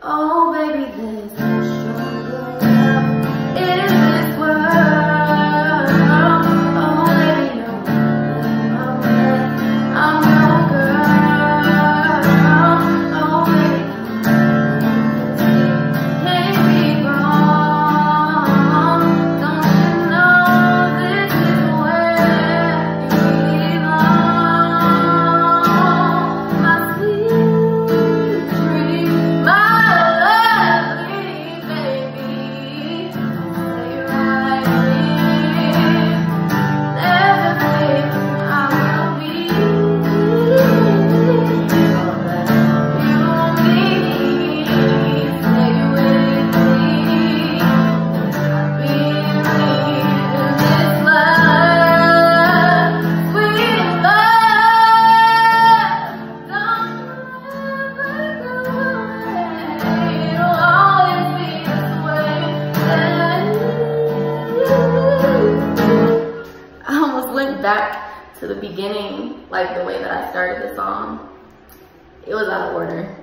Oh, baby, this. back to the beginning, like the way that I started the song, it was out of order.